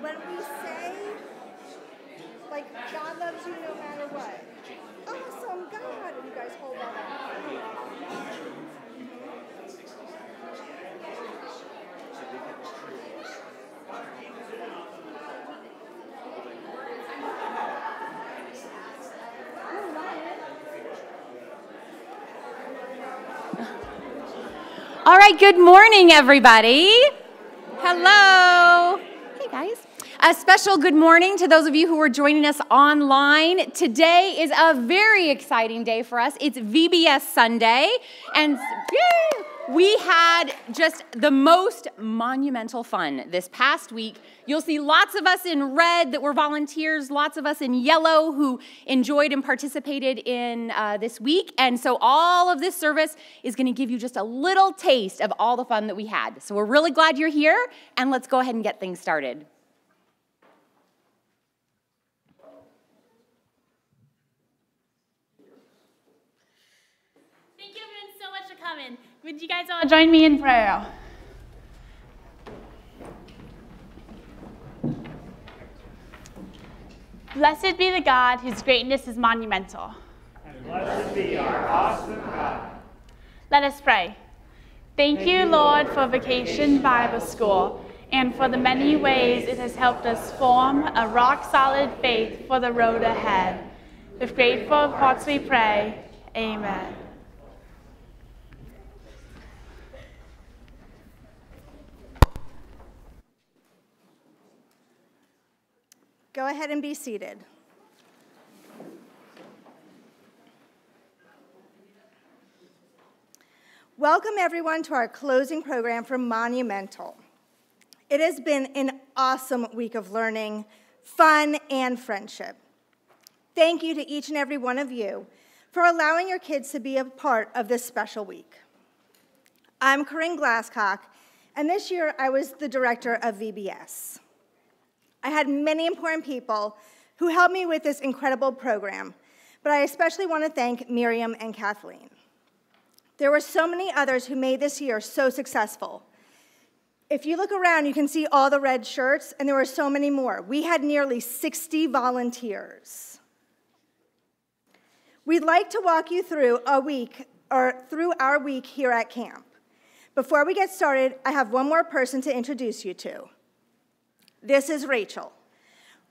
when we say, like, God loves you no matter what, awesome, God, and you guys hold. All right, good morning, everybody. Hello. A special good morning to those of you who are joining us online. Today is a very exciting day for us. It's VBS Sunday, and we had just the most monumental fun this past week. You'll see lots of us in red that were volunteers, lots of us in yellow who enjoyed and participated in uh, this week. And so, all of this service is going to give you just a little taste of all the fun that we had. So, we're really glad you're here, and let's go ahead and get things started. Thank you everyone so much for coming. Would you guys all join me in prayer? Blessed be the God whose greatness is monumental. And blessed be our awesome God. Let us pray. Thank you, Lord, for Vacation Bible School and for the many ways it has helped us form a rock solid faith for the road ahead. With grateful hearts we pray. Amen. Go ahead and be seated. Welcome, everyone, to our closing program for Monumental. It has been an awesome week of learning, fun, and friendship. Thank you to each and every one of you for allowing your kids to be a part of this special week. I'm Corinne Glasscock, and this year I was the director of VBS. I had many important people who helped me with this incredible program, but I especially want to thank Miriam and Kathleen. There were so many others who made this year so successful. If you look around, you can see all the red shirts, and there were so many more. We had nearly 60 volunteers. We'd like to walk you through a week or through our week here at camp. Before we get started, I have one more person to introduce you to. This is Rachel.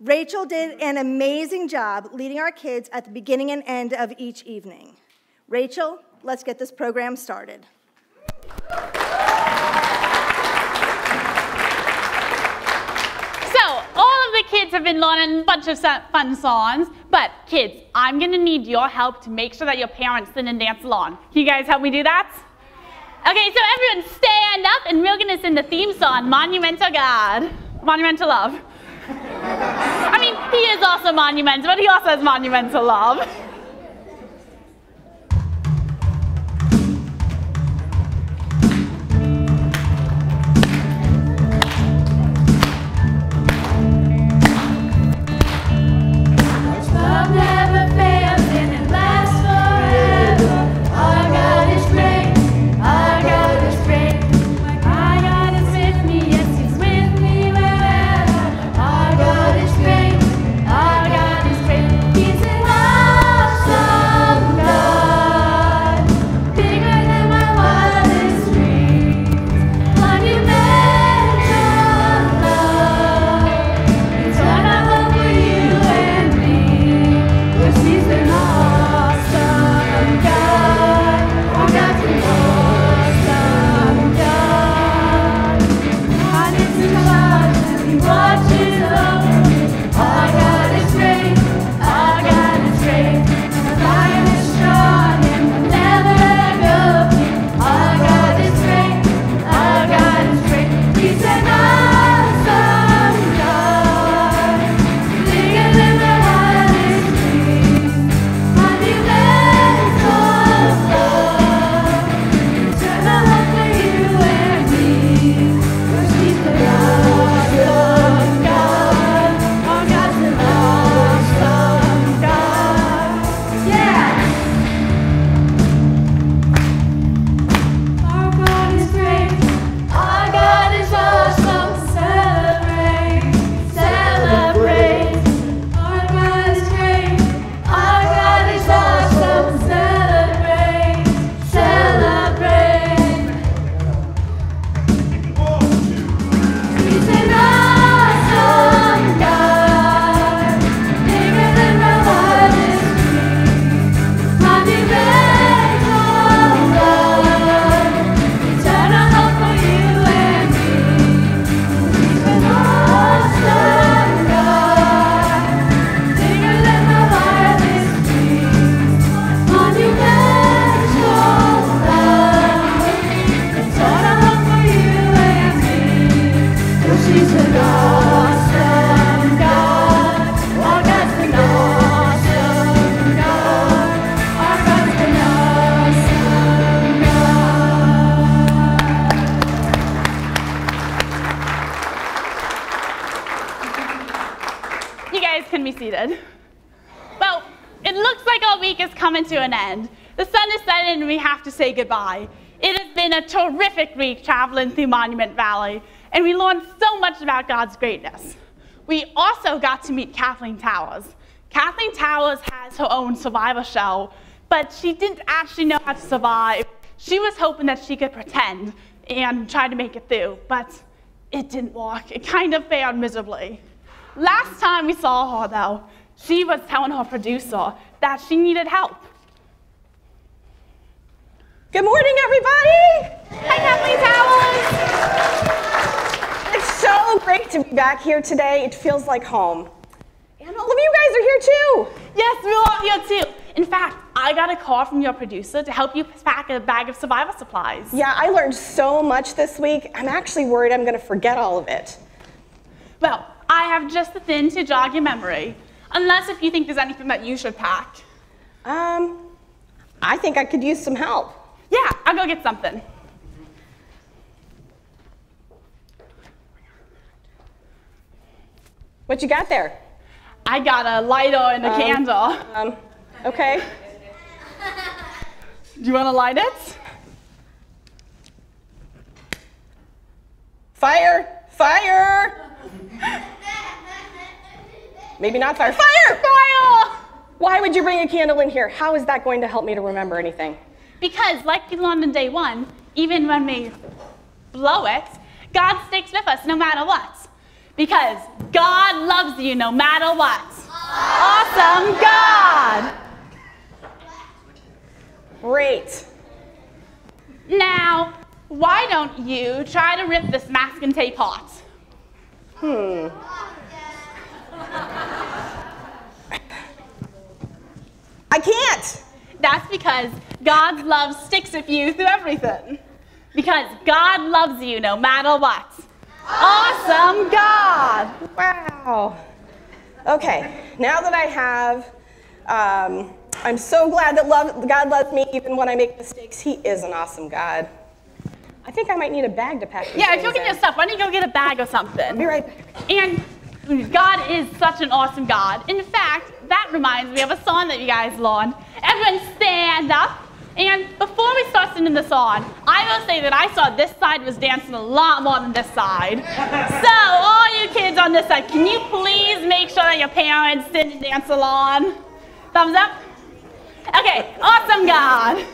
Rachel did an amazing job leading our kids at the beginning and end of each evening. Rachel, let's get this program started. So, all of the kids have been learning a bunch of fun songs, but kids, I'm gonna need your help to make sure that your parents sing and dance along. Can you guys help me do that? Okay, so everyone stand up and we're gonna sing the theme song, Monumental God, Monumental Love. I mean, he is also monumental, but he also has monumental love. Week traveling through Monument Valley, and we learned so much about God's greatness. We also got to meet Kathleen Towers. Kathleen Towers has her own survivor show, but she didn't actually know how to survive. She was hoping that she could pretend and try to make it through, but it didn't work. It kind of failed miserably. Last time we saw her, though, she was telling her producer that she needed help. Good morning, everybody. Hi, Kathleen Towers! It's so great to be back here today. It feels like home. And all of you guys are here too. Yes, we're all here too. In fact, I got a call from your producer to help you pack a bag of survival supplies. Yeah, I learned so much this week. I'm actually worried I'm going to forget all of it. Well, I have just the thing to jog your memory, unless if you think there's anything that you should pack. Um, I think I could use some help. Yeah, I'll go get something. What you got there? I got a lighter and a Um, candle. Um, okay. Do you want to light it? Fire! Fire! Maybe not fire. Fire! Fire! Why would you bring a candle in here? How is that going to help me to remember anything? Because, like we learned in day one, even when we blow it, God sticks with us no matter what. Because God loves you no matter what. Awesome God! Great. Now, why don't you try to rip this masking tape pot? Hmm. I can't. That's because God's love sticks with you through everything. Because God loves you no matter what. Awesome God! Wow. Okay, now that I have, um, I'm so glad that love, God loves me even when I make mistakes. He is an awesome God. I think I might need a bag to pack Yeah, if you'll get your stuff, why don't you go get a bag or something? I'll Be right back. And God is such an awesome God. In fact, that reminds me of a song that you guys learned. Everyone stand up. And before we start singing the song, I will say that I saw this side was dancing a lot more than this side. so, all you kids on this side, can you please make sure that your parents and dance along? Thumbs up? Okay, awesome God.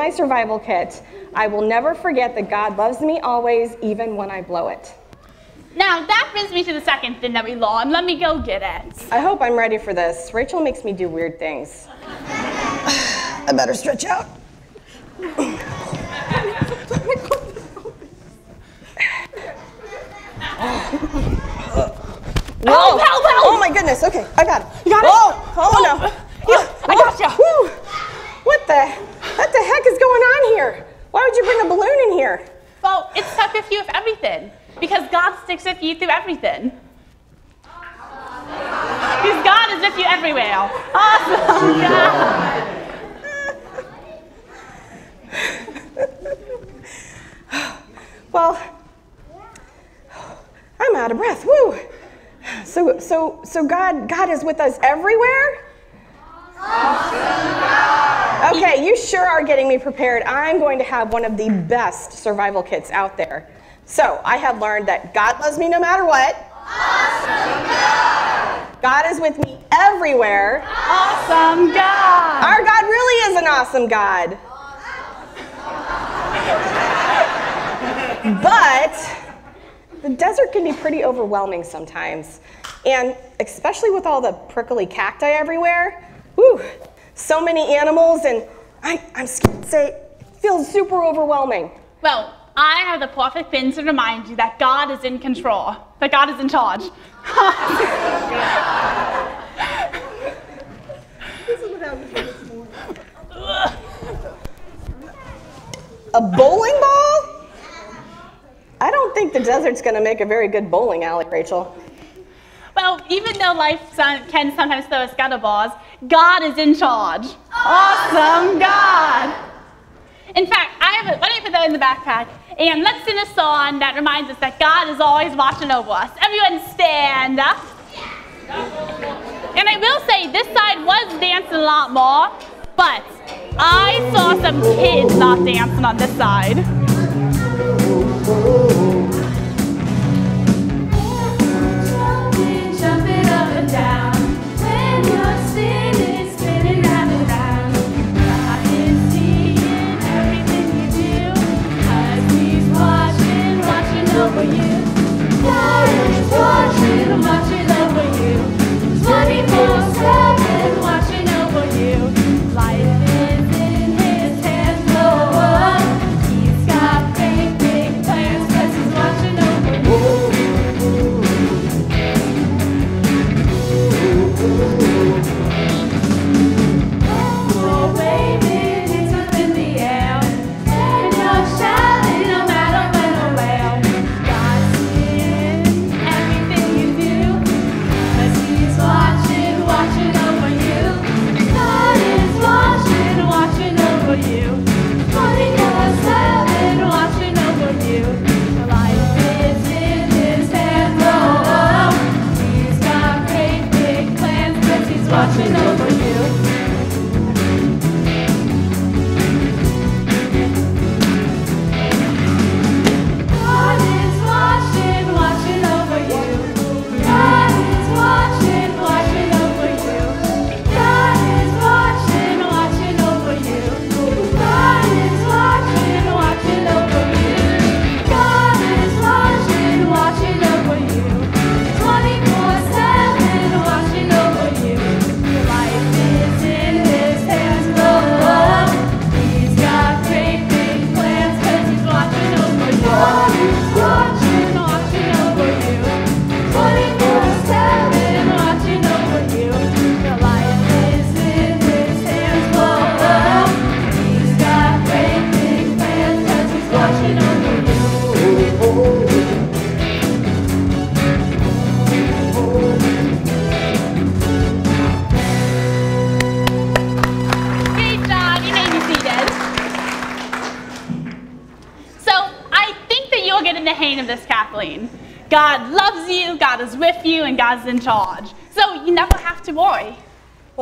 My survival kit, I will never forget that God loves me always, even when I blow it. Now, that brings me to the second thing that we learned. Let me go get it. I hope I'm ready for this. Rachel makes me do weird things. I better stretch out. Whoa! Oh, help, help! Oh my goodness. Okay, I got it. You got it? Oh, oh no. I gotcha. Whew. What the? What the heck is going on here? Why would you bring a balloon in here? Well, it's stuck with you with everything. Because God sticks with you through everything. Because God is with you everywhere. Awesome. God. well, I'm out of breath. Woo! So, so, so God, God is with us everywhere. Awesome. God. Okay, you sure are getting me prepared. I'm going to have one of the best survival kits out there. So I have learned that God loves me no matter what. Awesome God God is with me everywhere. Awesome God. Our God really is an awesome God. But the desert can be pretty overwhelming sometimes. And especially with all the prickly cacti everywhere, whew, so many animals, and I, I'm scared to say, it feels super overwhelming. Well, I have the perfect thing to remind you that God is in control, that God is in charge. A bowling ball? I don't think the desert's gonna make a very good bowling alley, Rachel. Well, even though life can sometimes throw us scuttleballs, God is in charge. Awesome God. In fact, I have a, why don't you put that in the backpack? And let's sing a song that reminds us that God is always watching over us. Everyone stand up. And I will say, this side was dancing a lot more, but I saw some kids not dancing on this side.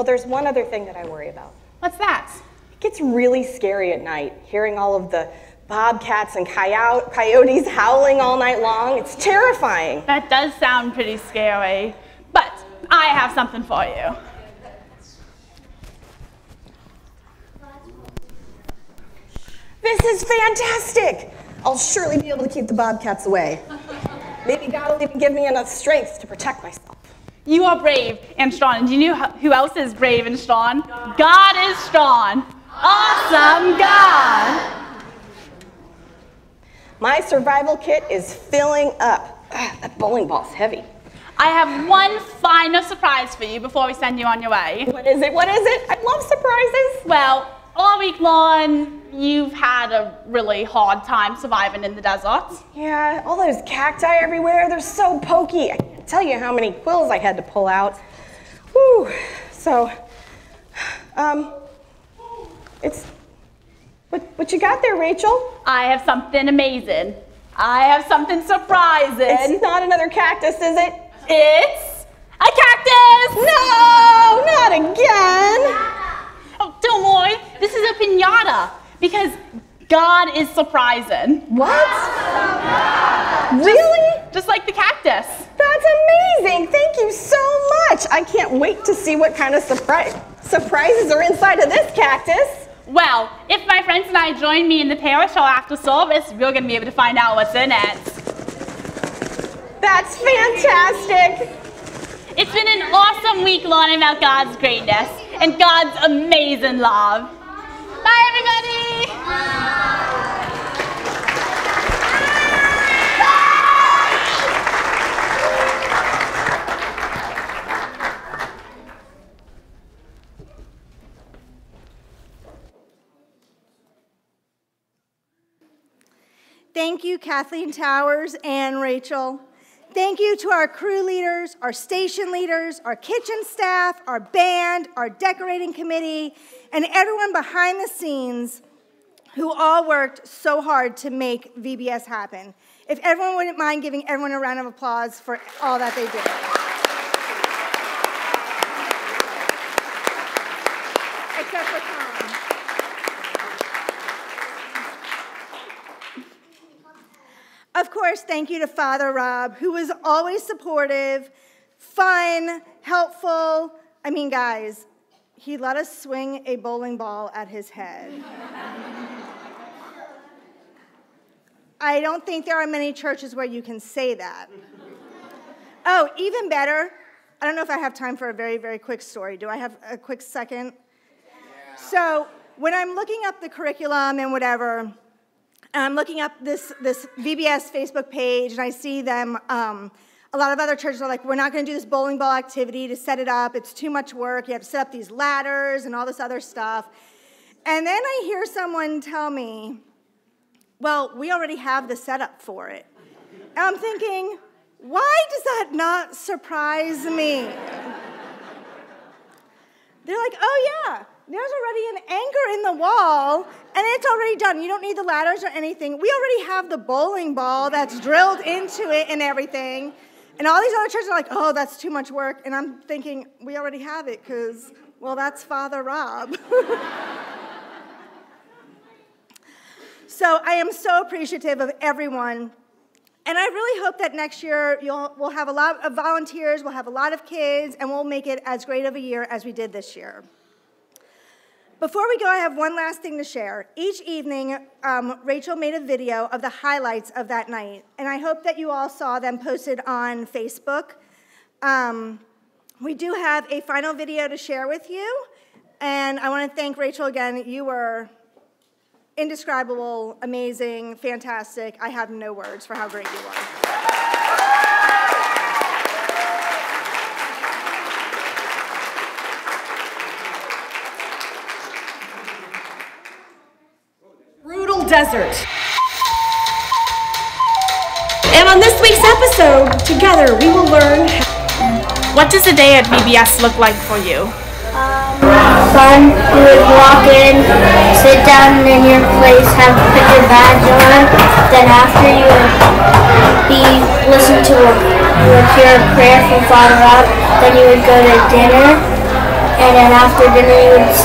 There's one other thing that I worry about. What's that? It gets really scary at night, hearing all of the bobcats and coyotes howling all night long. It's terrifying. That does sound pretty scary. But I have something for you. This is fantastic. I'll surely be able to keep the bobcats away. Maybe God will even give me enough strength to protect myself. You are brave and strong. And do you know who else is brave and strong? God is strong. Awesome God. My survival kit is filling up. Ah, that bowling ball's heavy. I have one final surprise for you before we send you on your way. What is it? What is it? I love surprises. Well, all week long, you've had a really hard time surviving in the desert. Yeah, all those cacti everywhere, they're so pokey. I can't tell you how many quills I had to pull out. Whew. So, um, it's What, what you got there, Rachel? I have something amazing. I have something surprising. It's not another cactus, is it? It's a cactus! No, not again. Oh, don't worry. This is a pinata because God is surprising. What? Really? Just like the cactus. That's amazing. Thank you so much. I can't wait to see what kind of surprise surprises are inside of this cactus. Well, if my friends and I join me in the parish hall after service, we're going to be able to find out what's in it. That's fantastic. It's been an awesome week learning about God's greatness and God's amazing love. Bye, everybody! Thank you, Kathleen Towers and Rachel. Thank you to our crew leaders, our station leaders, our kitchen staff, our band, our decorating committee, and everyone behind the scenes who all worked so hard to make VBS happen. If everyone wouldn't mind giving everyone a round of applause for all that they did. Except for Tom. Of course, thank you to Father Rob, who was always supportive, fun, helpful. I mean, guys, he let us swing a bowling ball at his head. I don't think there are many churches where you can say that. Oh, even better, I don't know if I have time for a very, very quick story. Do I have a quick second? So, when I'm looking up the curriculum and whatever, and I'm looking up this, this VBS Facebook page, and I see them. Um, a lot of other churches are like, we're not going to do this bowling ball activity to set it up. It's too much work. You have to set up these ladders and all this other stuff. And then I hear someone tell me, well, we already have the setup for it. And I'm thinking, why does that not surprise me? They're like, oh yeah, there's already an anchor in the wall and it's already done. You don't need the ladders or anything. We already have the bowling ball that's drilled into it and everything. And all these other churches are like, oh, that's too much work. And I'm thinking, we already have it because, well, that's Father Rob. so I am so appreciative of everyone. And I really hope that next year you'll, we'll have a lot of volunteers, we'll have a lot of kids, and we'll make it as great of a year as we did this year. Before we go, I have one last thing to share. Each evening, um, Rachel made a video of the highlights of that night, and I hope that you all saw them posted on Facebook. Um, we do have a final video to share with you, and I want to thank Rachel again. You were indescribable, amazing, fantastic. I have no words for how great you were. Desert. And on this week's episode, together we will learn What does a day at VBS look like for you? Um, fun. You would walk in, sit down in your place, have put your badge on. Then after you would be listen to a you would hear a prayer from Father Rob. Then you would go to dinner, and then after dinner you would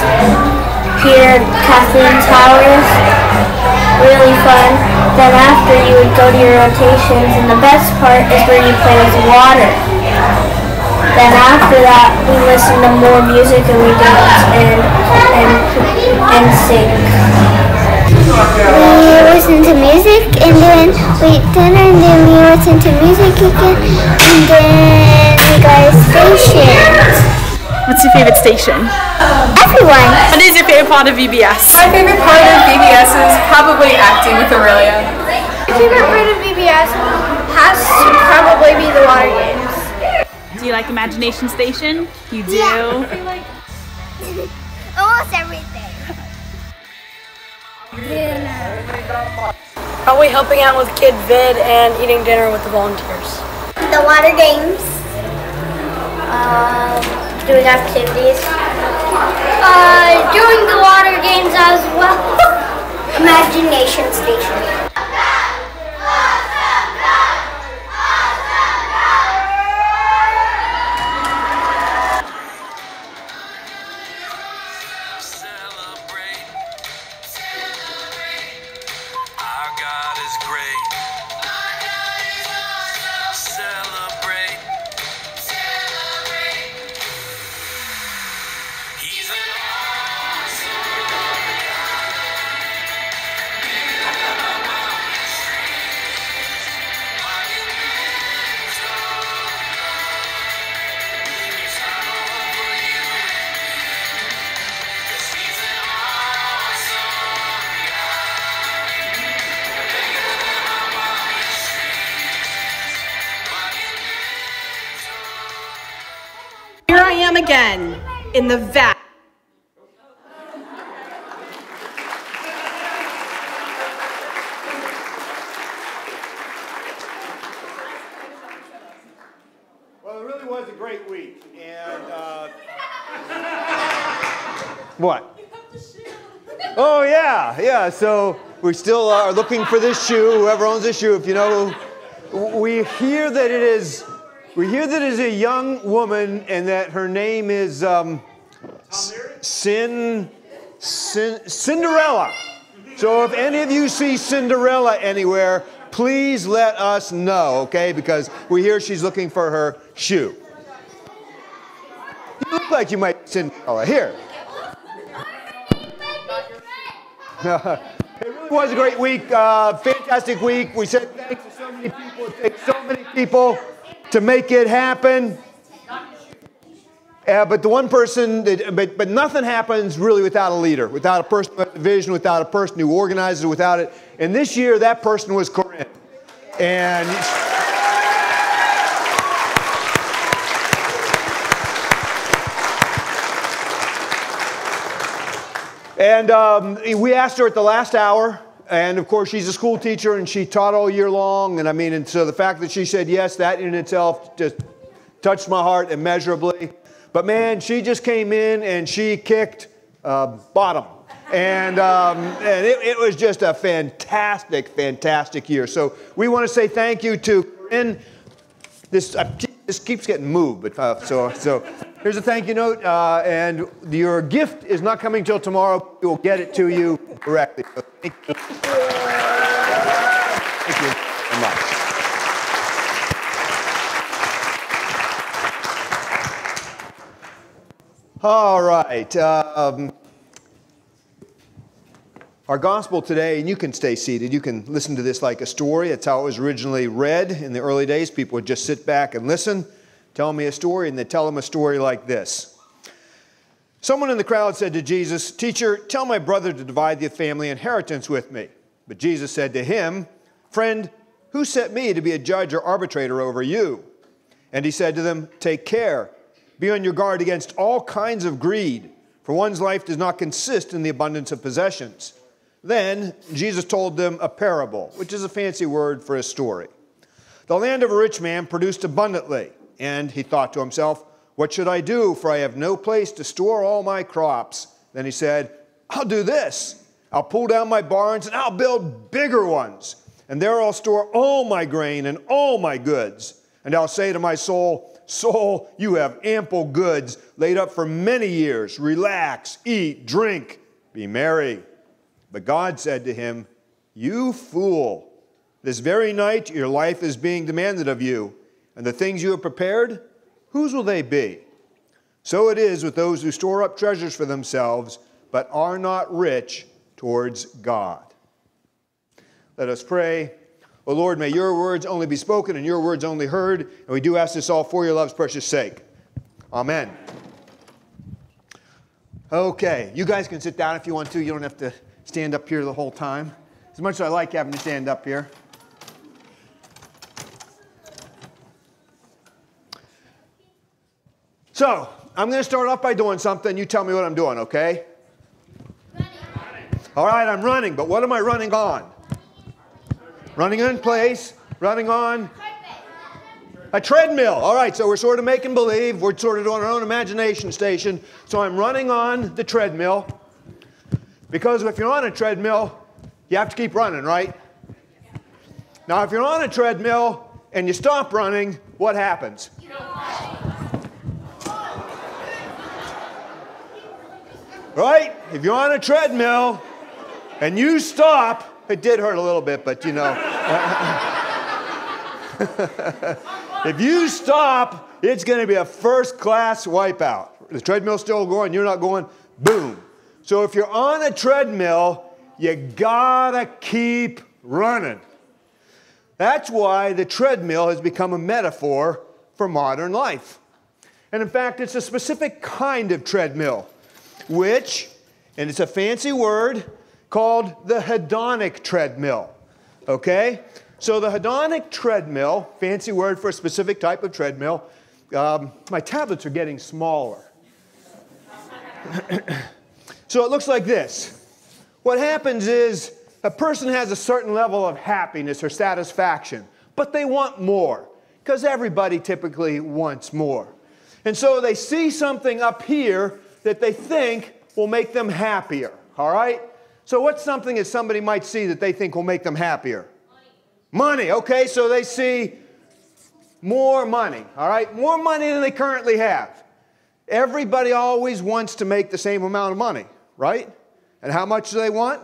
hear Kathleen Towers. Really fun. Then after you would go to your rotations, and the best part is where you play with water. Then after that, we listen to more music and we dance and and and sing. We listen to music and then we dinner and then we listen to music again and then we go to stations. What's your favorite station? Everyone. What is your favorite part of VBS? My favorite part of VBS is probably acting with Aurelia. My favorite part of BBS has to probably be the water games. Do you like Imagination Station? You do? Almost everything. probably helping out with Kid Vid and eating dinner with the volunteers. The water games. Um, doing activities. Uh, doing the water games as well. Imagination Station. Again in the vat. Well, it really was a great week, and uh, what? Oh yeah, yeah. So we still are looking for this shoe. Whoever owns this shoe, if you know, we hear that it is. We hear that is a young woman, and that her name is um, Sin, Sin Cinderella. So if any of you see Cinderella anywhere, please let us know, okay? Because we hear she's looking for her shoe. You look like you might Cinderella. Here. it really was a great week, uh, fantastic week. We said thanks to so many people. It takes so many people to make it happen. Uh, but the one person, that, but, but nothing happens really without a leader, without a person with a vision, without a person who organizes without it. And this year, that person was Corinne. And And um, we asked her at the last hour, and of course, she's a school teacher and she taught all year long. And I mean, and so the fact that she said yes, that in itself just touched my heart immeasurably. But man, she just came in and she kicked uh, bottom. And, um, and it, it was just a fantastic, fantastic year. So we want to say thank you to Corinne. This, uh, this keeps getting moved, but uh, so, so here's a thank you note. Uh, and your gift is not coming till tomorrow. We will get it to you directly. So thank you. Thank you very much. All right. Um, our gospel today, and you can stay seated. You can listen to this like a story. That's how it was originally read in the early days. People would just sit back and listen, tell me a story, and they tell them a story like this. Someone in the crowd said to Jesus, Teacher, tell my brother to divide the family inheritance with me. But Jesus said to him, Friend, who set me to be a judge or arbitrator over you? And he said to them, Take care. Be on your guard against all kinds of greed, for one's life does not consist in the abundance of possessions. Then Jesus told them a parable, which is a fancy word for a story. The land of a rich man produced abundantly, and he thought to himself, What should I do? For I have no place to store all my crops. Then he said, I'll do this. I'll pull down my barns and I'll build bigger ones. And there I'll store all my grain and all my goods. And I'll say to my soul, Soul, you have ample goods laid up for many years. Relax, eat, drink, be merry. But God said to him, You fool, this very night your life is being demanded of you, and the things you have prepared, whose will they be? So it is with those who store up treasures for themselves, but are not rich towards God. Let us pray. O Lord, may your words only be spoken and your words only heard, and we do ask this all for your love's precious sake. Amen. Okay, you guys can sit down if you want to. You don't have to stand up here the whole time. As much as I like having to stand up here. So, I'm going to start off by doing something. You tell me what I'm doing, okay? All right, I'm running, but what am I running on? Running in place, running on a treadmill. All right, so we're sort of making believe. We're sort of doing our own imagination station. So I'm running on the treadmill because if you're on a treadmill, You have to keep running, right? Now, if you're on a treadmill and you stop running, what happens? Right? If you're on a treadmill and you stop, it did hurt a little bit, but you know. if you stop, it's going to be a first class wipeout. The treadmill's still going, you're not going, boom. So if you're on a treadmill, you gotta keep running. That's why the treadmill has become a metaphor for modern life. And in fact, it's a specific kind of treadmill, which, and it's a fancy word, called the hedonic treadmill. Okay? So the hedonic treadmill, fancy word for a specific type of treadmill, um, my tablets are getting smaller. so it looks like this. What happens is a person has a certain level of happiness or satisfaction, but they want more because everybody typically wants more. And so they see something up here that they think will make them happier, all right? So, what's something that somebody might see that they think will make them happier? Money. Money, okay, so they see more money, all right? More money than they currently have. Everybody always wants to make the same amount of money, right? And how much do they want?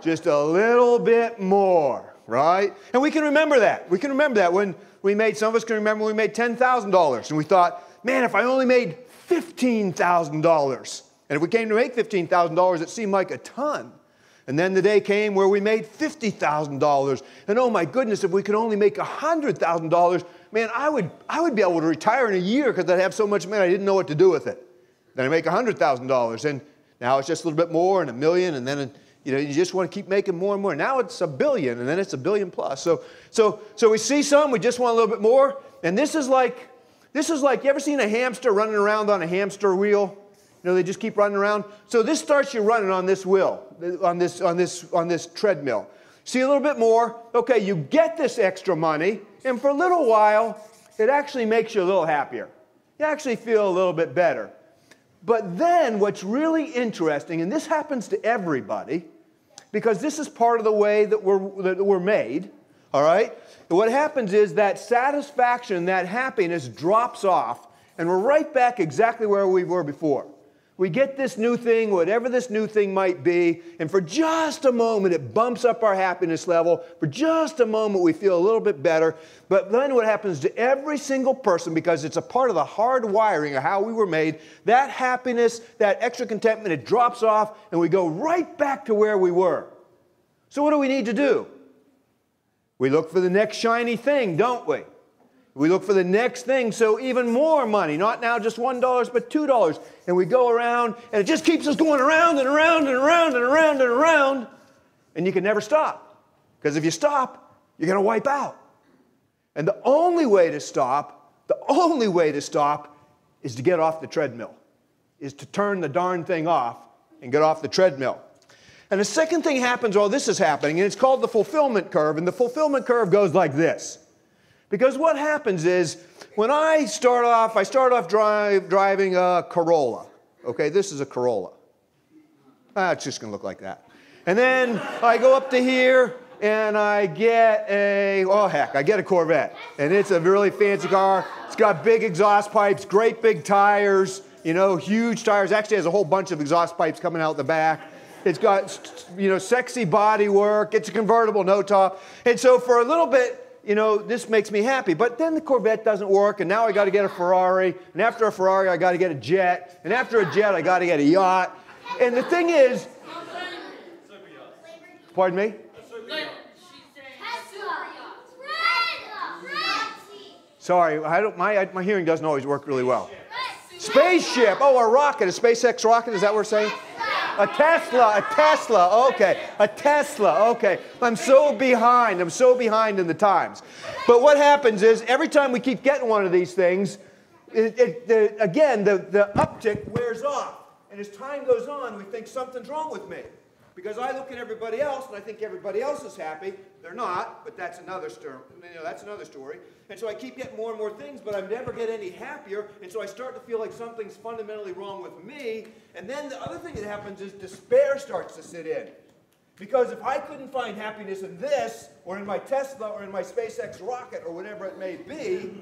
Just a little bit more, right? And we can remember that. We can remember that when we made, some of us can remember when we made $10,000 and we thought, man, if I only made $15,000. And if we came to make $15,000, it seemed like a ton. And then the day came where we made $50,000. And oh my goodness, if we could only make $100,000, man, I would, I would be able to retire in a year because I'd have so much money I didn't know what to do with it. Then I make $100,000. And now it's just a little bit more and a million, and then you know you just want to keep making more and more. Now it's a billion, and then it's a billion plus. So so so we see some, we just want a little bit more, and this is like this is like you ever seen a hamster running around on a hamster wheel? You know they just keep running around. So this starts you running on this wheel, on this on this on this treadmill. See a little bit more. Okay, you get this extra money, and for a little while, it actually makes you a little happier. You actually feel a little bit better. But then what's really interesting, and this happens to everybody, because this is part of the way that we're, that we're made, all right? What happens is that satisfaction, that happiness drops off, and we're right back exactly where we were before. We get this new thing, whatever this new thing might be, and for just a moment it bumps up our happiness level. For just a moment we feel a little bit better. But then what happens to every single person, because it's a part of the hard wiring of how we were made, that happiness, that extra contentment, it drops off, and we go right back to where we were. So what do we need to do? We look for the next shiny thing, don't we? We look for the next thing, so even more money, not now just $1, but $2. And we go around, and it just keeps us going around and around and around and around and around, and you can never stop. Because if you stop, you're going to wipe out. And the only way to stop, the only way to stop is to get off the treadmill, is to turn the darn thing off and get off the treadmill. And the second thing happens while this is happening, and it's called the fulfillment curve, and the fulfillment curve goes like this. Because what happens is when I start off, I start off drive, driving a Corolla. Okay, this is a Corolla. Ah, it's just gonna look like that. And then I go up to here and I get a, oh heck, I get a Corvette. And it's a really fancy car. It's got big exhaust pipes, great big tires, you know, huge tires. Actually has a whole bunch of exhaust pipes coming out the back. It's got, you know, sexy body work. It's a convertible, no top. And so for a little bit, you know, this makes me happy. But then the Corvette doesn't work, and now I got to get a Ferrari. And after a Ferrari, I got to get a jet. And after a jet, I got to get a yacht. And the thing is, pardon me? Sorry, I don't, my, my hearing doesn't always work really well. Spaceship. Oh, a rocket, a SpaceX rocket. Is that what we're saying? A Tesla, a Tesla, okay. A Tesla, okay. I'm so behind. I'm so behind in the times. But what happens is every time we keep getting one of these things, it, it, the, again, the, the uptick wears off. And as time goes on, we think something's wrong with me. Because I look at everybody else and I think everybody else is happy. They're not, but that's another story. You know, that's another story. And so I keep getting more and more things, but I never get any happier. And so I start to feel like something's fundamentally wrong with me. And then the other thing that happens is despair starts to sit in. Because if I couldn't find happiness in this, or in my Tesla, or in my SpaceX rocket, or whatever it may be,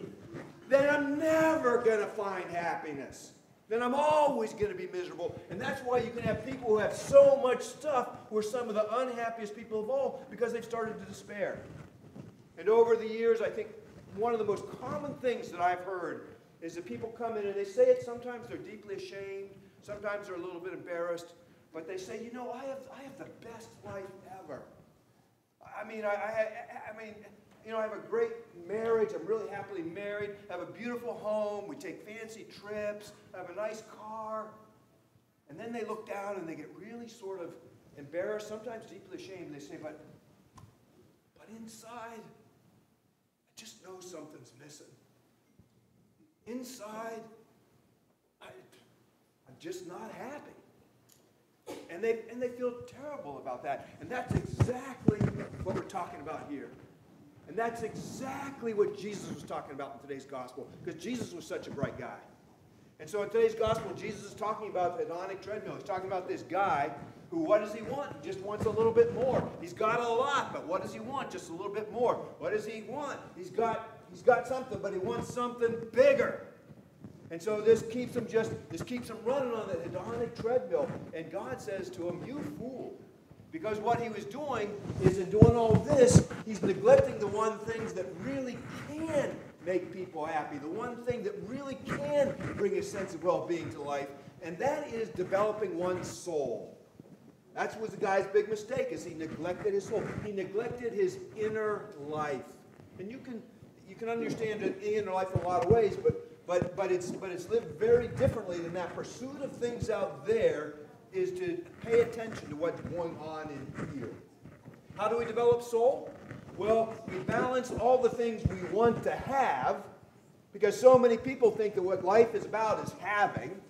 then I'm never going to find happiness. Then I'm always going to be miserable. And that's why you can have people who have so much stuff who are some of the unhappiest people of all because they've started to despair. And over the years, I think one of the most common things that I've heard is that people come in and they say it. Sometimes they're deeply ashamed, sometimes they're a little bit embarrassed, but they say, you know, I have, I have the best life ever. I mean, I, I, I mean, you know, I have a great marriage. I'm really happily married. I have a beautiful home. We take fancy trips. I have a nice car. And then they look down and they get really sort of embarrassed, sometimes deeply ashamed. They say, but, but inside, I just know something's missing. Inside, I, I'm just not happy. And they, and they feel terrible about that. And that's exactly what we're talking about here. And that's exactly what Jesus was talking about in today's gospel, because Jesus was such a bright guy. And so in today's gospel, Jesus is talking about the hedonic treadmill. He's talking about this guy who, what does he want? He just wants a little bit more. He's got a lot, but what does he want? Just a little bit more. What does he want? He's got, he's got something, but he wants something bigger. And so this keeps him just, this keeps him running on the hedonic treadmill. And God says to him, you fool. Because what he was doing is in doing all this, he's neglecting the one things that really can make people happy, the one thing that really can bring a sense of well-being to life, and that is developing one's soul. That was the guy's big mistake, is he neglected his soul. He neglected his inner life. And you can you can understand an inner life in a lot of ways, but but but it's but it's lived very differently than that. Pursuit of things out there is to pay attention to what's going on in here. How do we develop soul? Well, we balance all the things we want to have, because so many people think that what life is about is having.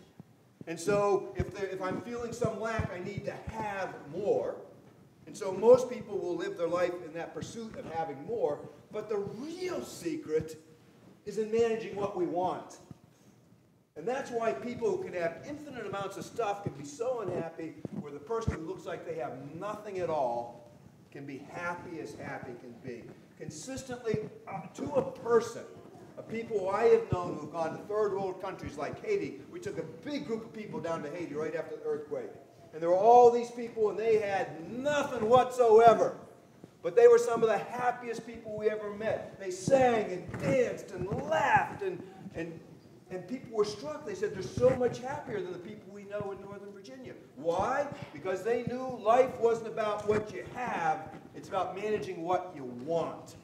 And so if, there, if I'm feeling some lack, I need to have more. And so most people will live their life in that pursuit of having more. But the real secret is in managing what we want. And that's why people who can have infinite amounts of stuff can be so unhappy, where the person who looks like they have nothing at all can be happy as happy can be. Consistently, uh, to a person, of people I have known who've gone to third world countries like Haiti, we took a big group of people down to Haiti right after the earthquake. And there were all these people, and they had nothing whatsoever. But they were some of the happiest people we ever met. They sang and danced and laughed, and, and, and people were struck. They said, they're so much happier than the people we know in Northern Virginia. Why? Because they knew life wasn't about what you have, it's about managing what you want.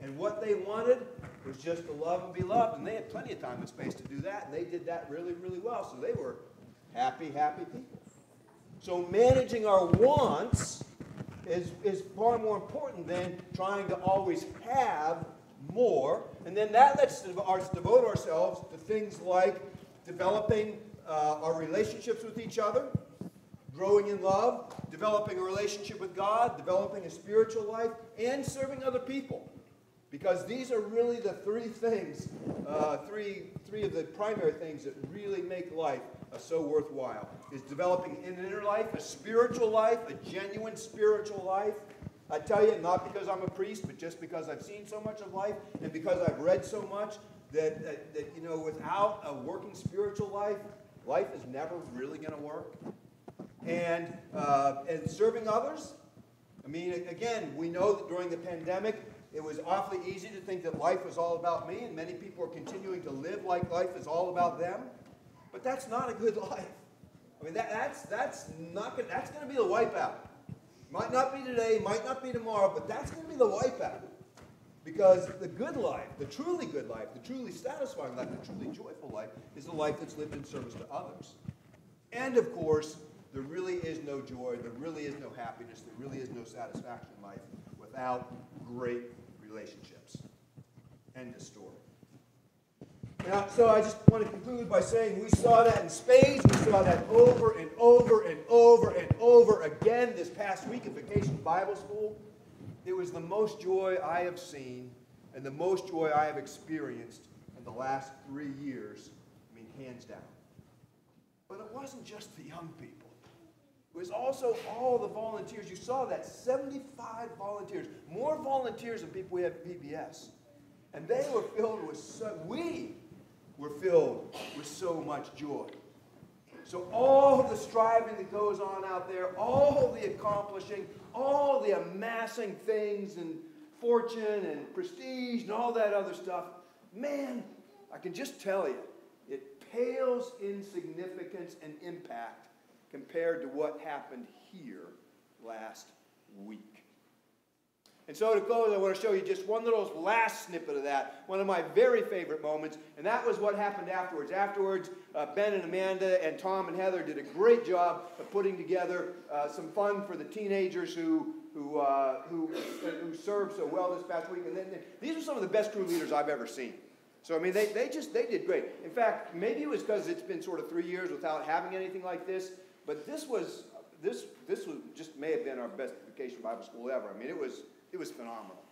And what they wanted was just to love and be loved. And they had plenty of time and space to do that, and they did that really, really well. So they were happy, happy people. So managing our wants is, is far more important than trying to always have more. And then that lets us devote ourselves to things like developing uh, our relationships with each other, growing in love, developing a relationship with God, developing a spiritual life, and serving other people. Because these are really the three things, uh, three, three of the primary things that really make life uh, so worthwhile. Is developing an inner life, a spiritual life, a genuine spiritual life. I tell you, not because I'm a priest, but just because I've seen so much of life and because I've read so much that, that, that you know, without a working spiritual life, life is never really going to work. And, uh, and serving others, I mean, again, we know that during the pandemic, it was awfully easy to think that life was all about me, and many people are continuing to live like life is all about them. But that's not a good life. I mean, that, that's, that's, not gonna, that's going to be the wipeout. Might not be today, might not be tomorrow, but that's going to be the life wipeout. Because the good life, the truly good life, the truly satisfying life, the truly joyful life is the life that's lived in service to others. And of course, there really is no joy, there really is no happiness, there really is no satisfaction in life without great relationships. End of story. Now, so I just want to conclude by saying we saw that in spades. We saw that over and over and over and over again this past week at Vacation Bible School. It was the most joy I have seen and the most joy I have experienced in the last three years. I mean, hands down. But it wasn't just the young people. It was also all the volunteers. You saw that 75 volunteers, more volunteers than people we have at VBS. And they were filled with so, we were filled with so much joy. So all the striving that goes on out there, all the accomplishing, all the amassing things and fortune and prestige and all that other stuff, man, I can just tell you, it pales in significance and impact compared to what happened here last week. And so to close, I want to show you just one little last snippet of that, one of my very favorite moments, and that was what happened afterwards. Afterwards, uh, Ben and Amanda and Tom and Heather did a great job of putting together uh, some fun for the teenagers who, who, uh, who, who served so well this past week. And then, these are some of the best crew leaders I've ever seen. So, I mean, they, they just, they did great. In fact, maybe it was because it's been sort of three years without having anything like this, but this was, this, this was just may have been our best vacation Bible school ever. I mean, it was, it was phenomenal.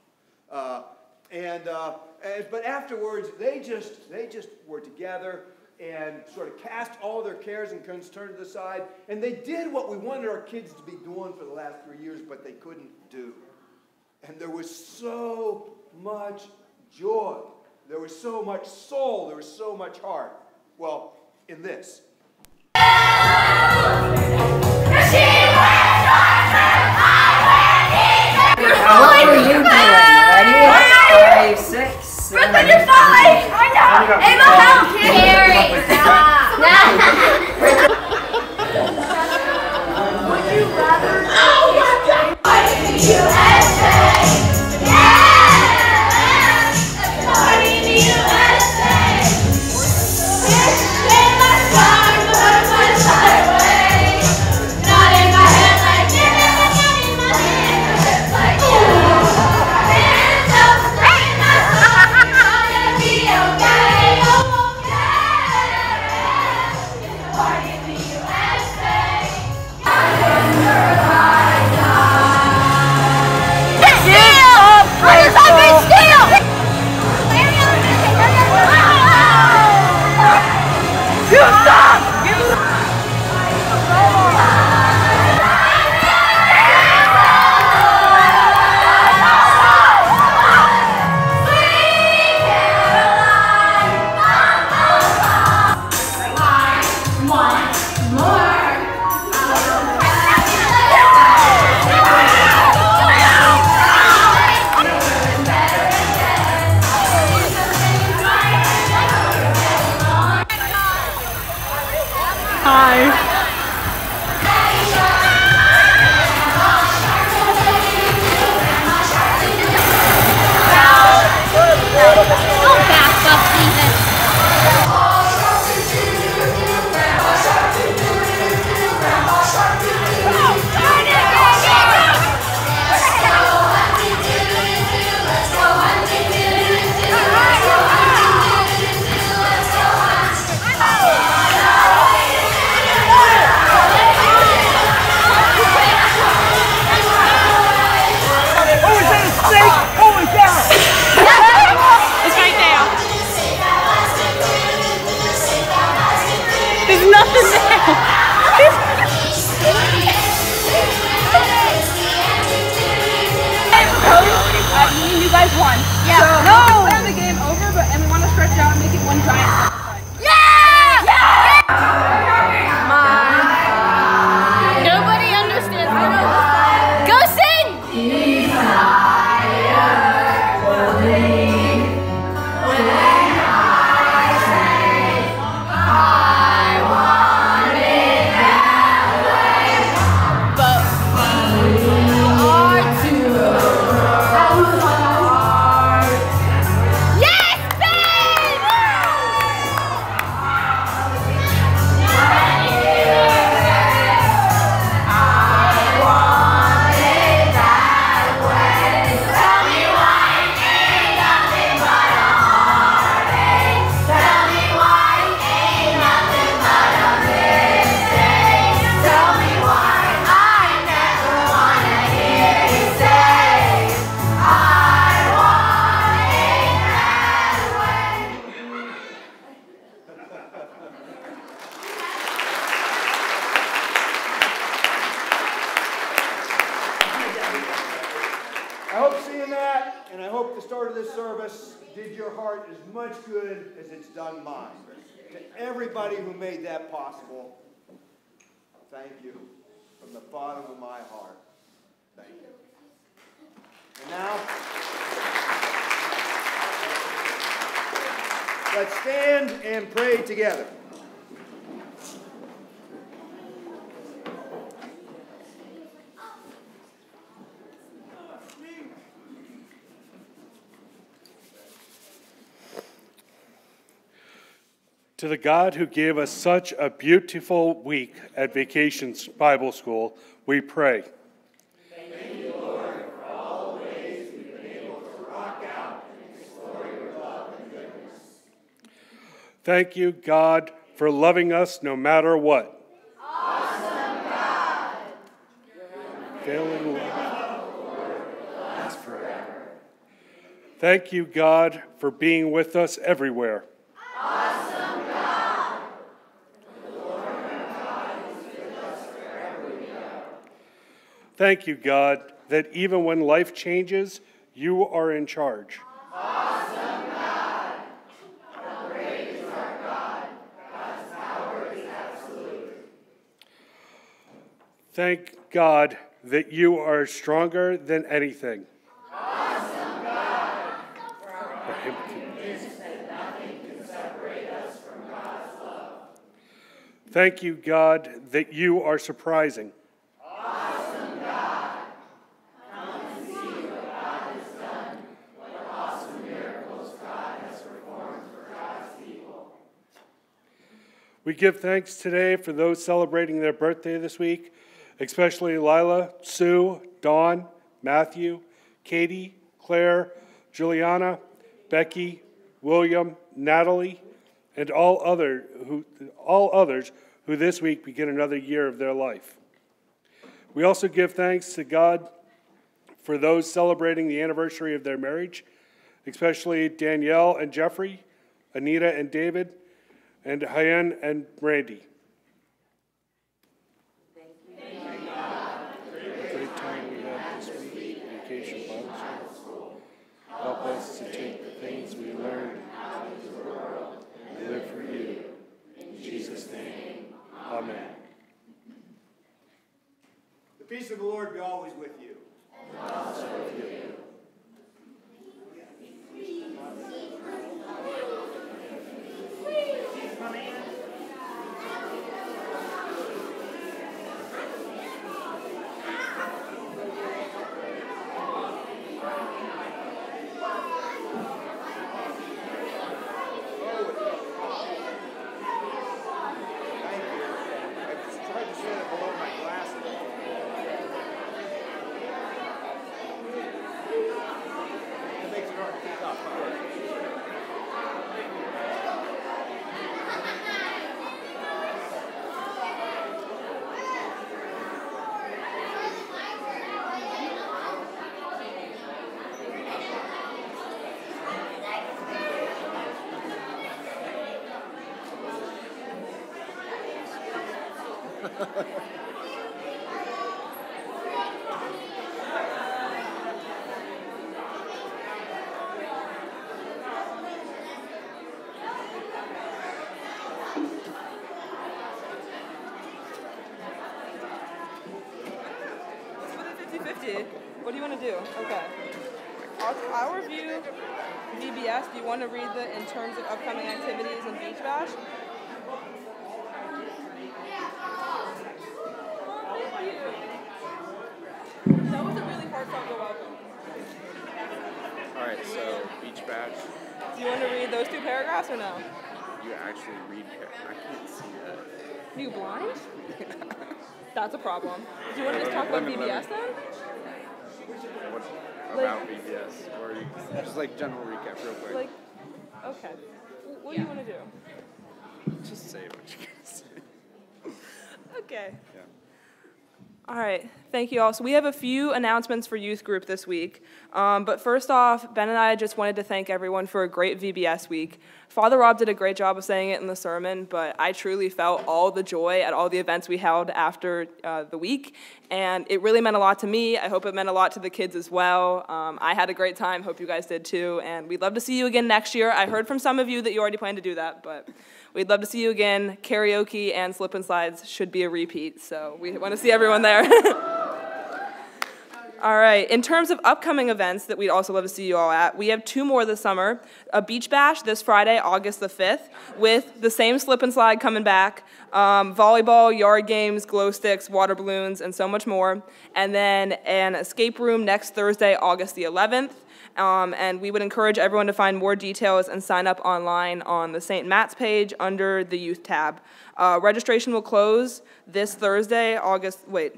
Uh, and, uh, and, but afterwards, they just, they just were together and sort of cast all their cares and concerns to the side. And they did what we wanted our kids to be doing for the last three years, but they couldn't do. And there was so much joy. There was so much soul. There was so much heart. Well, in this. What were you doing? Ready? Five, six, seven. Brooklyn, you're five! I know! Emma, help! Carrie, stop! Would you rather... USA! Yeah! Party let's stand and pray together. To the God who gave us such a beautiful week at Vacations Bible School, we pray. Thank you, God, for loving us no matter what. Awesome, God. Failing love. lasts forever. Thank you, God, for being with us everywhere. Awesome God. The Lord God is with us wherever we go. Thank you, God, that even when life changes, you are in charge. Thank God that you are stronger than anything. Awesome God. From our nothing can separate us from God's love. Thank you, God, that you are surprising. Awesome God. has performed for God's people. We give thanks today for those celebrating their birthday this week, especially Lila, Sue, Dawn, Matthew, Katie, Claire, Juliana, Becky, William, Natalie, and all other who all others who this week begin another year of their life. We also give thanks to God for those celebrating the anniversary of their marriage, especially Danielle and Jeffrey, Anita and David, and Hyan and Randy. Great time we had this week, vacation Bible school. Help us to take the things we learned and live for you. In Jesus' name, amen. The peace of the Lord be always with you. Thank you. I just tried to set it below my glasses. It makes it hard to pick up. huh? Split it 50 50. What do you want to do? Okay. I'll, I'll review VBS. Do you want to read the in terms of upcoming activities and Beach Bash? That was a really heartfelt welcome. All right, so beach bash. Do you want to read those two paragraphs or no? You actually read. I can't see that. Are you blind? That's a problem. Do you want to just talk about Let me- let VBS me- then? What about VBS? Or you, just like general recap, real quick. Like, okay. What do you want to do? just say what you can say. Okay. Yeah. All right, thank you all. So we have a few announcements for youth group this week. Um, but first off, Ben and I just wanted to thank everyone for a great VBS week. Father Rob did a great job of saying it in the sermon, but I truly felt all the joy at all the events we held after uh, the week, and it really meant a lot to me. I hope it meant a lot to the kids as well. Um, I had a great time. Hope you guys did too, and we'd love to see you again next year. I heard from some of you that you already plan to do that, but we'd love to see you again. Karaoke and slip and slides should be a repeat, so we want to see everyone there. All right, in terms of upcoming events that we'd also love to see you all at, we have two more this summer. A beach bash this Friday, August the 5th, with the same slip and slide coming back, um, volleyball, yard games, glow sticks, water balloons, and so much more. And then an escape room next Thursday, August the 11th. Um, and we would encourage everyone to find more details and sign up online on the St. Matt's page under the youth tab. Uh, registration will close this Thursday, August, wait,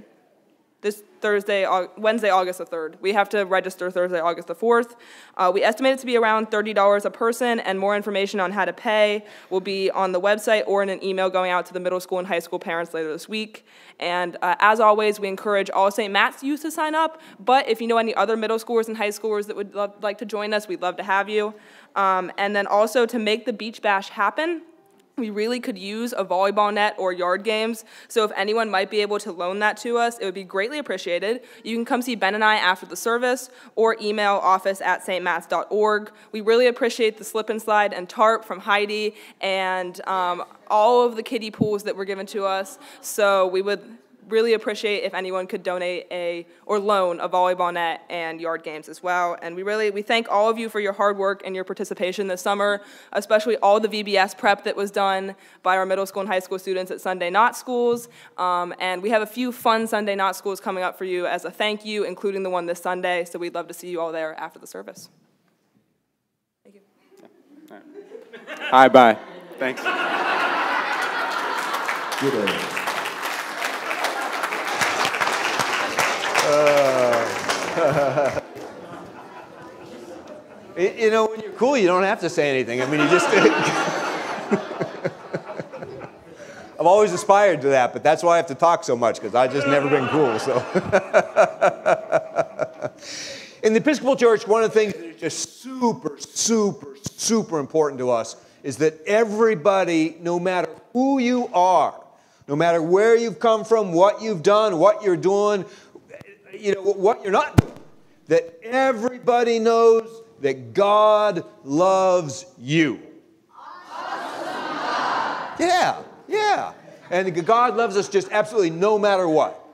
this Thursday, Wednesday, August the 3rd. We have to register Thursday, August the 4th. Uh, we estimate it to be around $30 a person, and more information on how to pay will be on the website or in an email going out to the middle school and high school parents later this week. And uh, as always, we encourage all St. Matt's youth to sign up, but if you know any other middle schoolers and high schoolers that would love, like to join us, we'd love to have you. Um, and then also to make the beach bash happen, we really could use a volleyball net or yard games. So if anyone might be able to loan that to us, it would be greatly appreciated. You can come see Ben and I after the service or email office at stmats.org. We really appreciate the slip and slide and tarp from Heidi and um, all of the kiddie pools that were given to us. So we would really appreciate if anyone could donate a or loan a volleyball net and yard games as well. And we really we thank all of you for your hard work and your participation this summer, especially all the VBS prep that was done by our middle school and high school students at Sunday Not Schools. Um, and we have a few fun Sunday Not Schools coming up for you as a thank you, including the one this Sunday. So we'd love to see you all there after the service. Thank you. All right. Hi, bye. Thanks. Uh, you know, when you're cool, you don't have to say anything. I mean, you just. I've always aspired to that, but that's why I have to talk so much because I've just never been cool. So, in the Episcopal Church, one of the things that is just super, super, super important to us is that everybody, no matter who you are, no matter where you've come from, what you've done, what you're doing, you know, what you're not doing, that everybody knows that God loves you. Yeah, yeah. And God loves us just absolutely no matter what.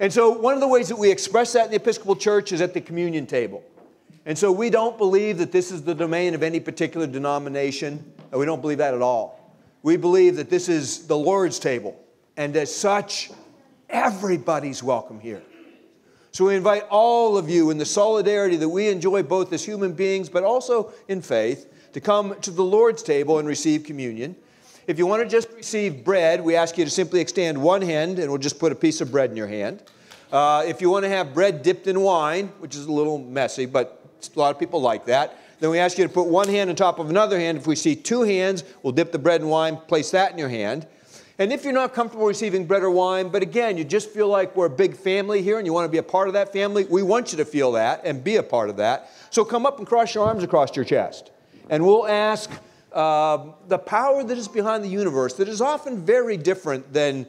And so, one of the ways that we express that in the Episcopal Church is at the communion table. And so, we don't believe that this is the domain of any particular denomination. We don't believe that at all. We believe that this is the Lord's table. And as such, everybody's welcome here. So we invite all of you in the solidarity that we enjoy both as human beings but also in faith to come to the Lord's table and receive communion. If you want to just receive bread, we ask you to simply extend one hand and we'll just put a piece of bread in your hand. Uh, if you want to have bread dipped in wine, which is a little messy, but a lot of people like that, then we ask you to put one hand on top of another hand. If we see two hands, we'll dip the bread in wine, place that in your hand. And if you're not comfortable receiving bread or wine, but again, you just feel like we're a big family here and you want to be a part of that family, we want you to feel that and be a part of that. So come up and cross your arms across your chest. And we'll ask uh, the power that is behind the universe, that is often very different than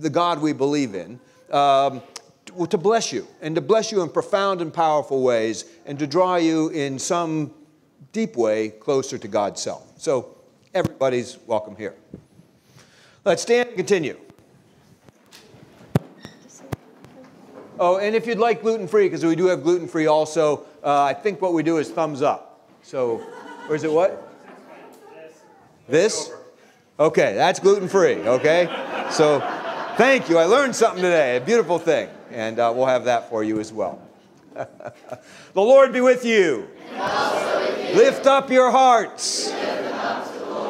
the God we believe in, um, to, to bless you and to bless you in profound and powerful ways and to draw you in some deep way closer to God's self. So everybody's welcome here. Let's stand and continue. Oh, and if you'd like gluten free, because we do have gluten free also, uh, I think what we do is thumbs up. So, or is it what? This? Okay, that's gluten free, okay? So, thank you. I learned something today, a beautiful thing. And uh, we'll have that for you as well. the Lord be with you. Lift up your hearts.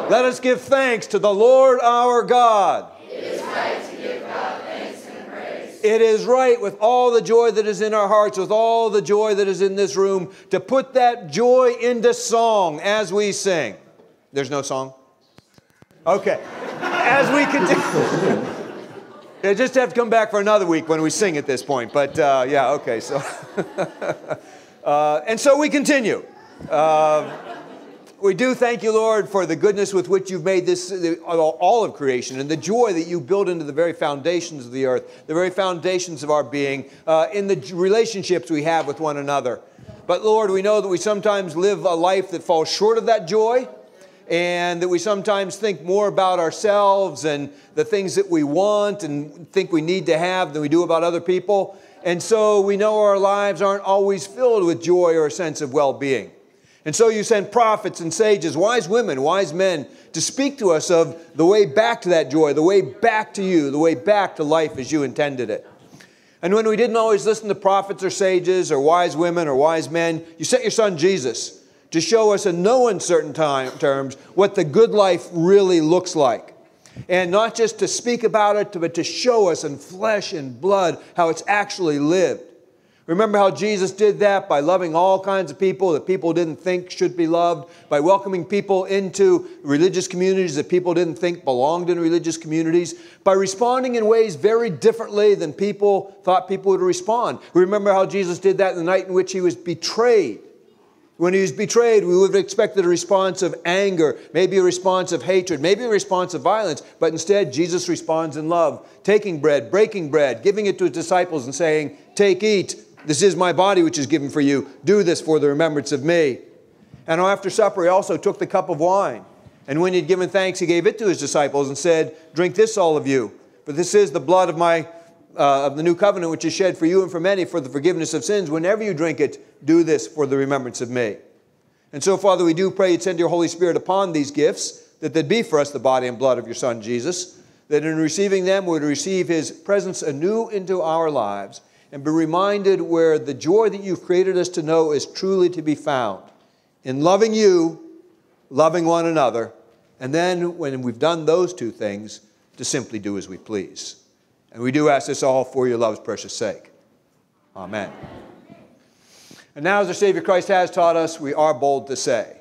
Let us give thanks to the Lord our God. It is right to give God thanks and praise. It is right with all the joy that is in our hearts, with all the joy that is in this room, to put that joy into song as we sing. There's no song? Okay. As we continue. You just have to come back for another week when we sing at this point. But uh, yeah, okay. So, uh, and so we continue. Uh, We do thank you, Lord, for the goodness with which you've made this, all of creation, and the joy that you build into the very foundations of the earth, the very foundations of our being, uh, in the relationships we have with one another. But Lord, we know that we sometimes live a life that falls short of that joy, and that we sometimes think more about ourselves and the things that we want and think we need to have than we do about other people. And so we know our lives aren't always filled with joy or a sense of well being. And so you send prophets and sages, wise women, wise men, to speak to us of the way back to that joy, the way back to you, the way back to life as you intended it. And when we didn't always listen to prophets or sages or wise women or wise men, you sent your son Jesus to show us in no uncertain time, terms what the good life really looks like. And not just to speak about it, but to show us in flesh and blood how it's actually lived. Remember how Jesus did that by loving all kinds of people that people didn't think should be loved, by welcoming people into religious communities that people didn't think belonged in religious communities, by responding in ways very differently than people thought people would respond. Remember how Jesus did that the night in which he was betrayed. When he was betrayed, we would have expected a response of anger, maybe a response of hatred, maybe a response of violence, but instead, Jesus responds in love, taking bread, breaking bread, giving it to his disciples, and saying, Take, eat. This is my body which is given for you. Do this for the remembrance of me. And after supper, he also took the cup of wine. And when he had given thanks, he gave it to his disciples and said, Drink this, all of you, for this is the blood of my uh, of the new covenant, which is shed for you and for many for the forgiveness of sins. Whenever you drink it, do this for the remembrance of me. And so, Father, we do pray you'd send your Holy Spirit upon these gifts, that they'd be for us the body and blood of your Son, Jesus, that in receiving them, we would receive his presence anew into our lives and be reminded where the joy that you've created us to know is truly to be found in loving you, loving one another, and then when we've done those two things, to simply do as we please. And we do ask this all for your love's precious sake. Amen. And now, as our Savior Christ has taught us, we are bold to say,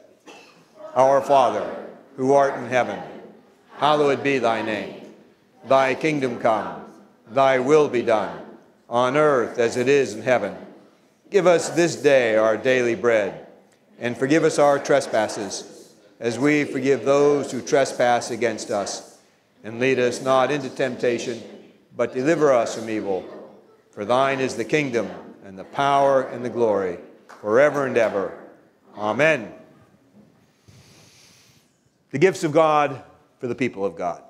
Our Father, who art in heaven, hallowed be thy name. Thy kingdom come, thy will be done, on earth as it is in heaven. Give us this day our daily bread, and forgive us our trespasses, as we forgive those who trespass against us. And lead us not into temptation, but deliver us from evil. For thine is the kingdom, and the power, and the glory, forever and ever. Amen. The gifts of God for the people of God.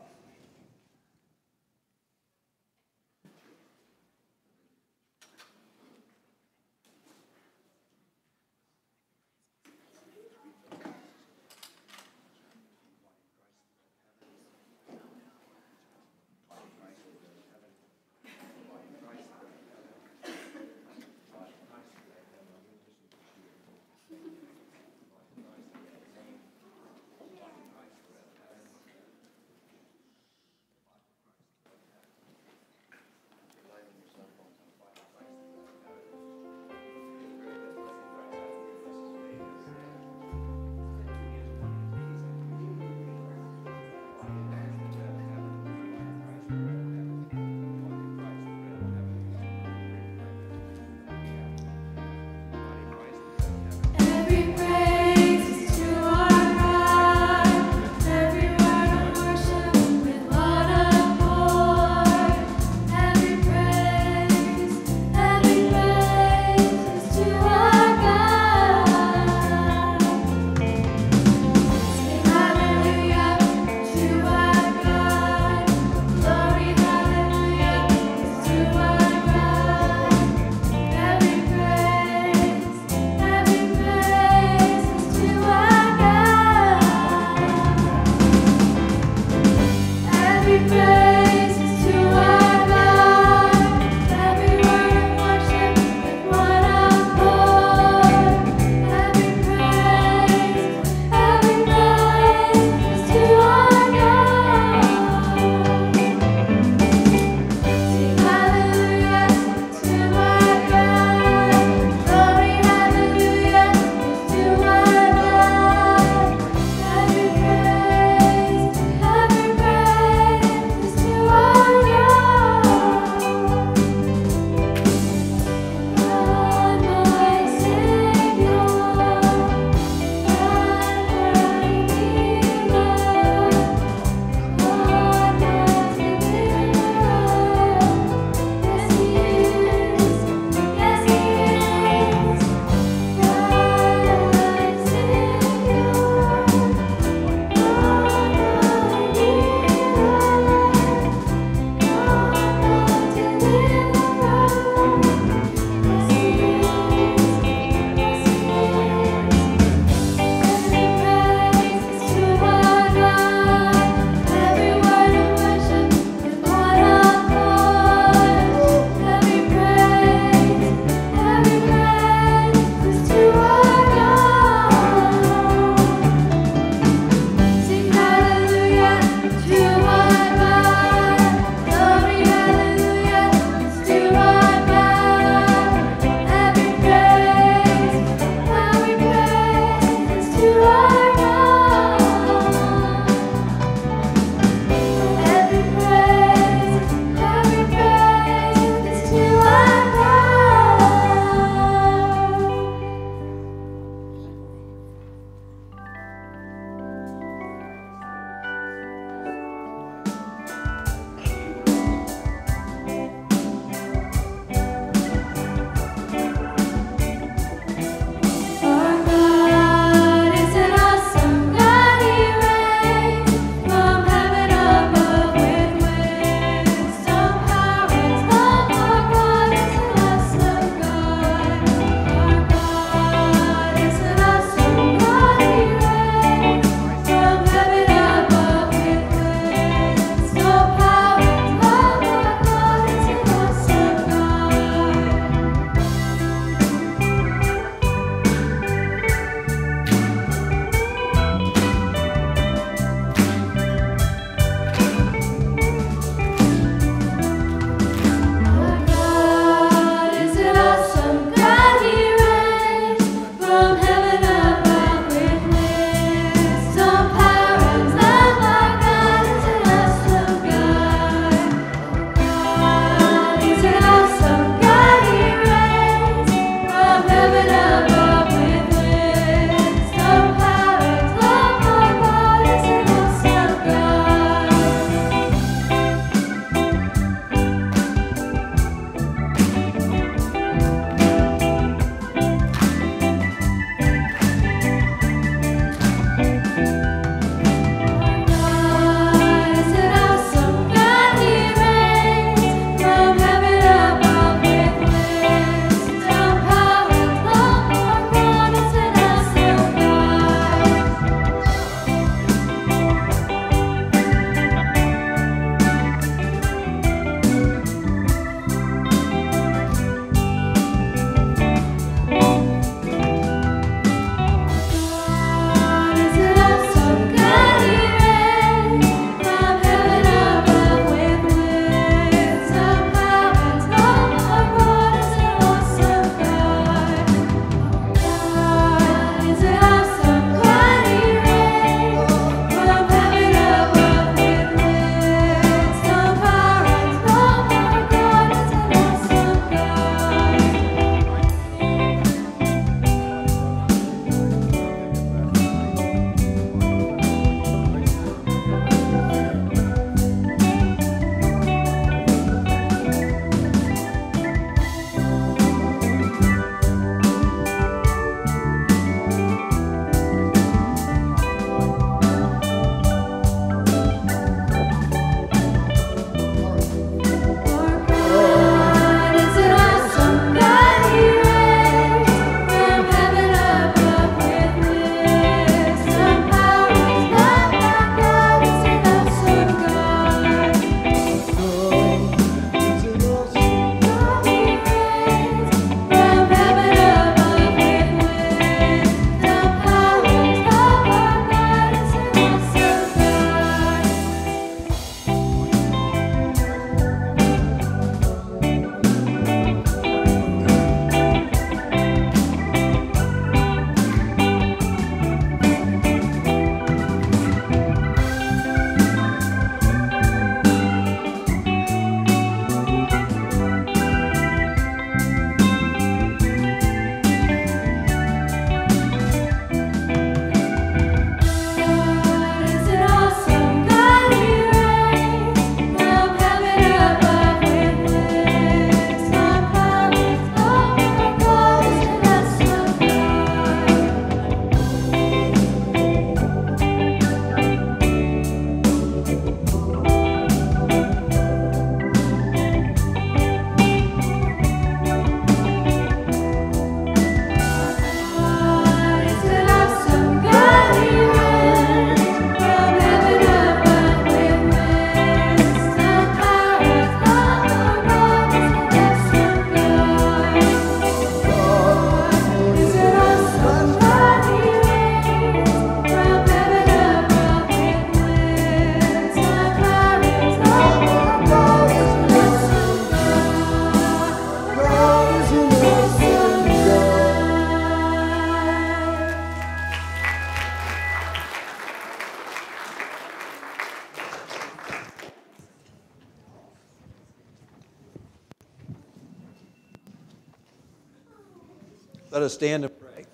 Us stand and pray.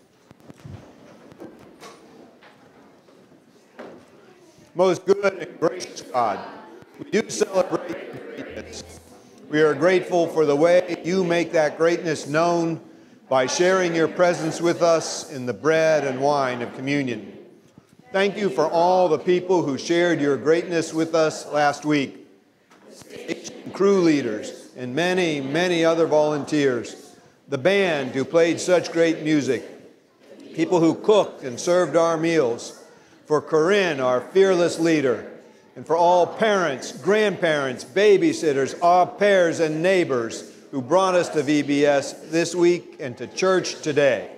Most good and gracious God, we do celebrate greatness. We are grateful for the way you make that greatness known by sharing your presence with us in the bread and wine of communion. Thank you for all the people who shared your greatness with us last week. Crew leaders and many, many other volunteers. The band who played such great music. People who cooked and served our meals. For Corinne, our fearless leader. And for all parents, grandparents, babysitters, au pairs, and neighbors who brought us to VBS this week and to church today.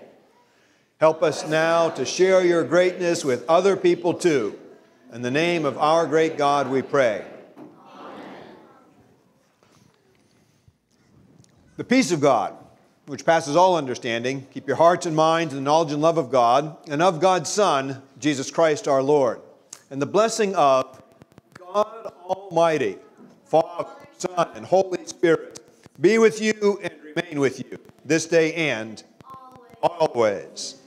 Help us now to share your greatness with other people too. In the name of our great God, we pray. The peace of God, which passes all understanding, keep your hearts and minds in the knowledge and love of God and of God's Son, Jesus Christ our Lord. And the blessing of God Almighty, Father, Son, and Holy Spirit be with you and remain with you this day and always. Amen.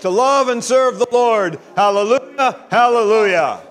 To love and serve the Lord. Hallelujah, hallelujah.